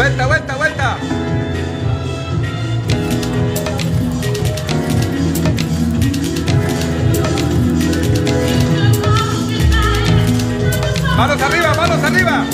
Vuelta, vuelta, vuelta. Manos arriba, manos arriba.